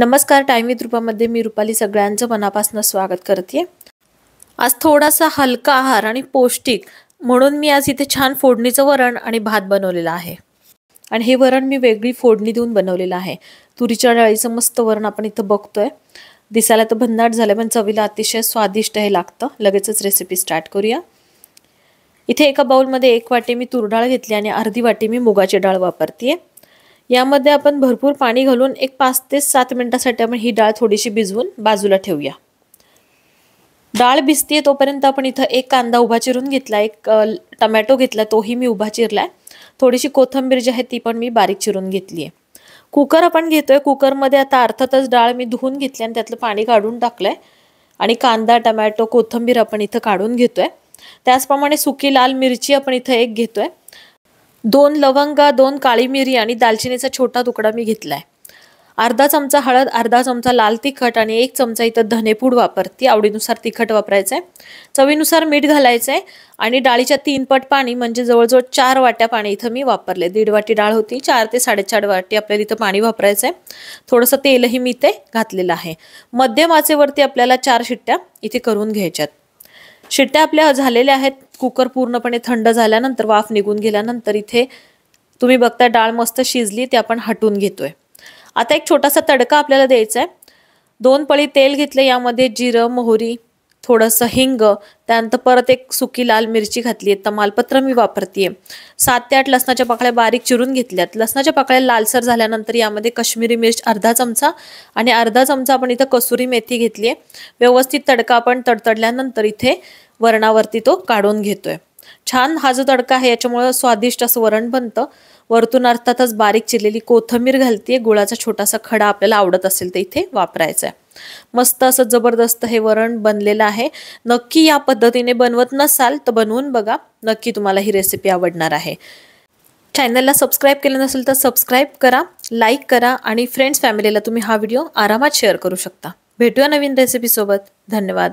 नमस्कार time with रूपामध्ये मी रुपाली सगळ्यांचं मनापासून स्वागत करते आज थोडासा हलका आहार आणि पौष्टिक म्हणून मी आज इथे छान फोडणीचं वरण आणि भात बनवलेलं आहे. आणि हे वरण मी वेगळी फोडणी देऊन बनवलेलं आहे. तुरीच्या डाळीचं मस्त वरण आपण इथं बघतोय. दिसायला तर भन्नाट झालं पण चवीला अतिशय स्वादिष्ट हे लागतं. लगेचच रेसिपी स्टार्ट करूया. इथे एका बाउलमध्ये एक वाटी मी तूर डाळ घेतली आणि अर्धी वाटी मी मुगाची डाळ वापरते यामध्ये आपण भरपूर पाणी घालून एक पाच ते सात मिनिटासाठी आपण ही डाळ थोडीशी भिजवून बाजूला ठेवूया. डाळ भिजतीये तोपर्यंत आपण इथं एक कांदा उभा चिरून घेतला एक टमॅटो घेतला तोही मी उभा चिरलाय. थोडीशी कोथंबीर जी आहे ती पण मी बारीक चिरून घेतली आहे कुकर आपण घेतोय कुकरमध्ये आता अर्थातच डाळ मी धुवून घेतली आणि त्यातलं पाणी काढून टाकलंय. आणि कांदा टमॅटो कोथंबीर आपण इथं काढून घेतोय. त्याचप्रमाणे सुकी लाल मिरची आपण इथं एक घेतोय. दोन लवंगा दोन काळी मिरी आणि दालचिनीचा छोटा तुकडा मी घेतलाय. अर्धा चमचा हळद अर्धा चमचा लाल तिखट आणि एक चमचा इथं धनेपूड वापरते आवडीनुसार तिखट वापरायचं आहे चवीनुसार मीठ घालायचं आहे आणि डाळीच्या तीन पट पाणी म्हणजे जवळजवळ चार वाट्या पाणी इथं मी वापरले. दीड वाटी डाळ होती चार ते साडेचार वाटी आपल्याला इथं पाणी वापरायचं आहे थोडंसं तेलही मी इथे घातलेलं आहे. मध्यम आचेवरती आपल्याला चार शिट्ट्या इथे करून घ्यायच्यात. शिट्ट्या आपल्या झालेल्या आहेत. कुकर पूर्णपणे थंड झाल्यानंतर वाफ निघून गेल्यानंतर इथे तुम्ही बघता डाळ मस्त शिजली ते आपण हटून घेतोय. आता एक छोटासा तडका आपल्याला द्यायचा आहे दोन पळी तेल घेतले यामध्ये जिरं मोहरी थोडंसं हिंग त्यानंतर परत एक सुकी लाल मिरची घातली आहे तमालपत्र मी वापरते सात ते आठ लसणाच्या पाकळ्या बारीक चिरून घेतल्यात. लसणाच्या पाकळ्या लालसर झाल्यानंतर यामध्ये कश्मीरी मिर्च अर्धा चमचा आणि अर्धा चमचा आपण इथं कसुरी मेथी घेतली आहे व्यवस्थित तडका आपण तडतडल्यानंतर इथे वरणावरती तो काढून घेतोय. छान हा जो तडका आहे याच्यामुळं स्वादिष्ट असं वरण बनतं. वरतून अर्थातच बारीक चिरलेली कोथंबीर घालते गुळाचा छोटासा खडा आपल्याला आवडत असेल तर इथे वापरायचा आहे मस्त असं जबरदस्त हे वरण बनलेलं आहे. नक्की या पद्धतीने बनवत नसाल तर बनवून बघा. नक्की तुम्हाला ही रेसिपी आवडणार आहे. चॅनलला सबस्क्राईब केलं नसेल तर सबस्क्राईब करा लाईक करा आणि फ्रेंड्स फॅमिलीला तुम्ही हा व्हिडिओ आरामात शेअर करू शकता. भेटूया नवीन रेसिपीसोबत धन्यवाद.